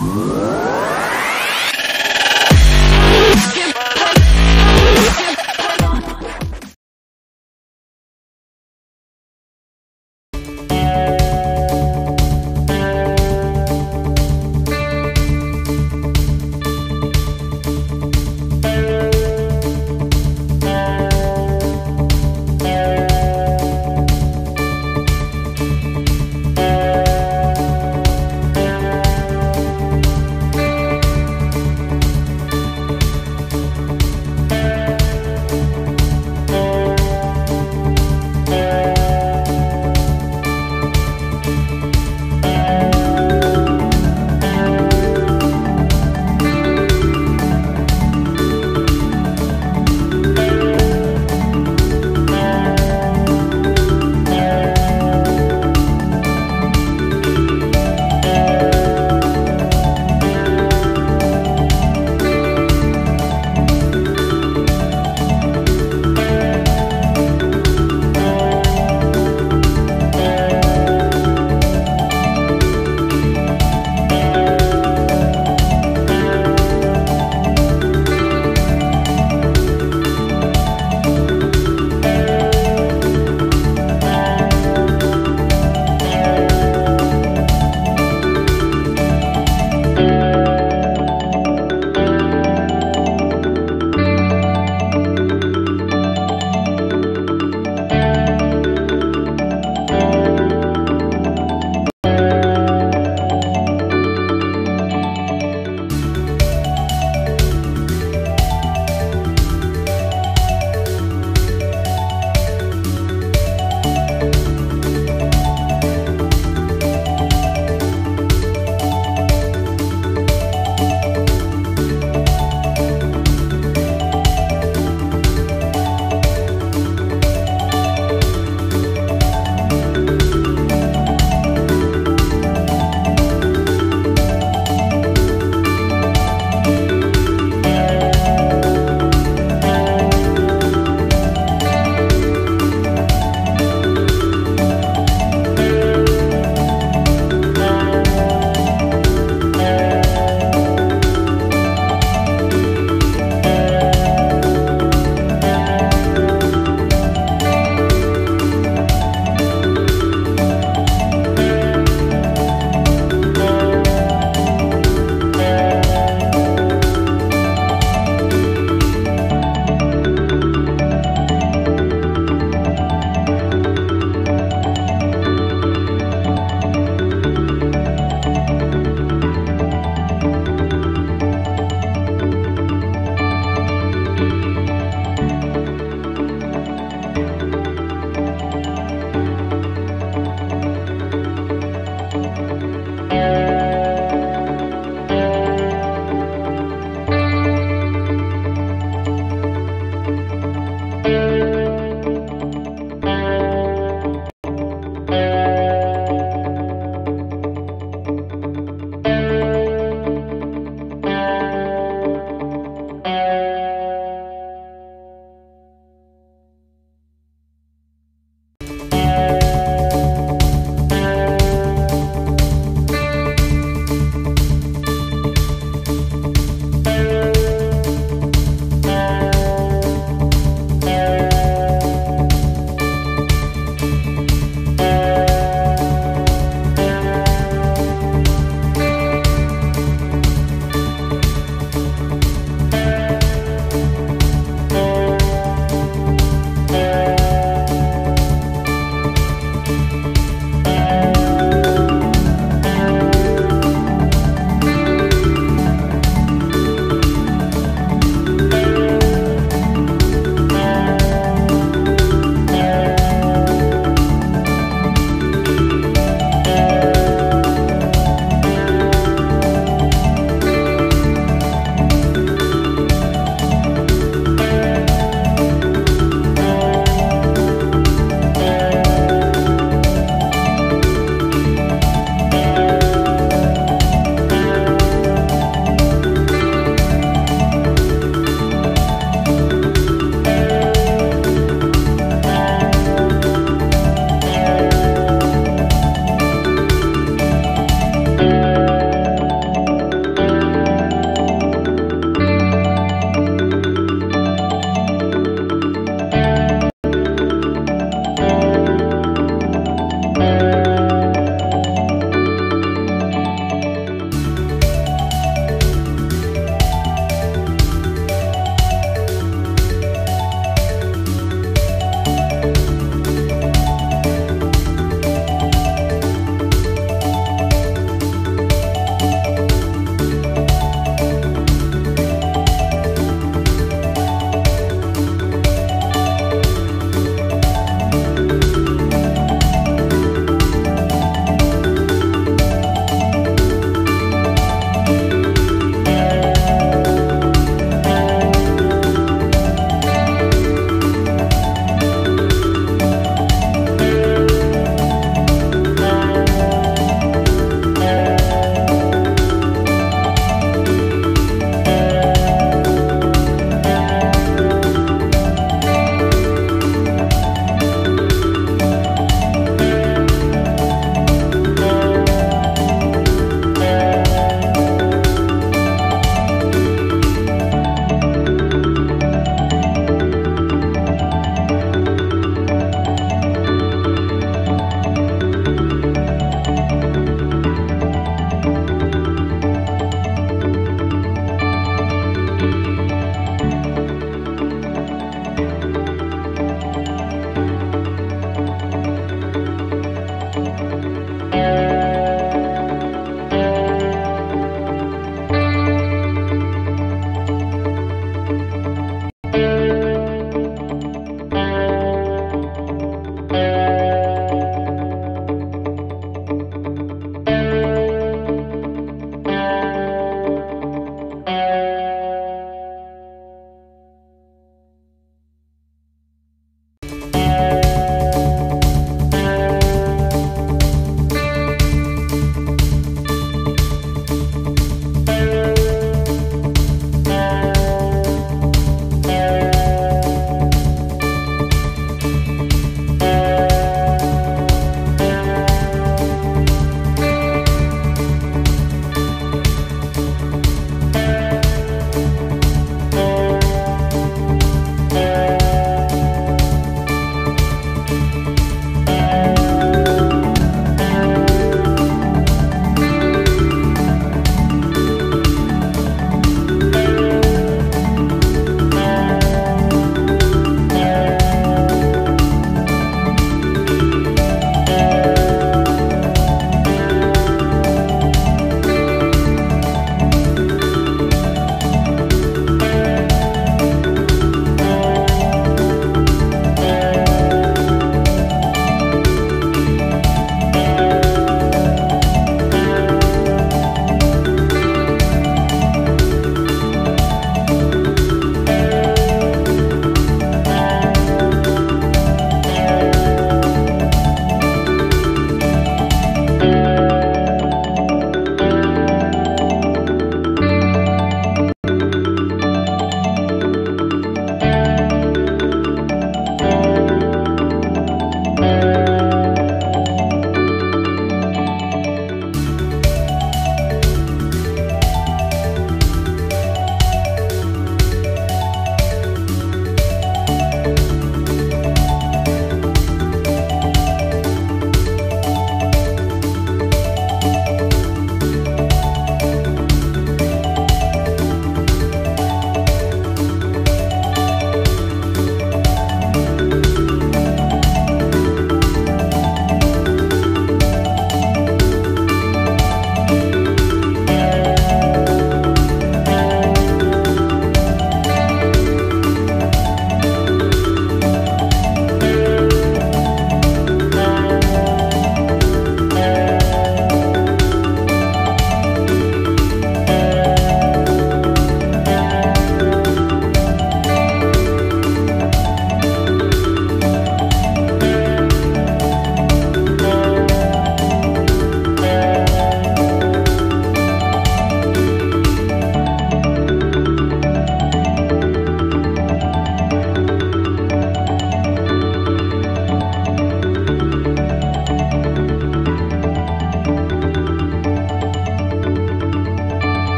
Música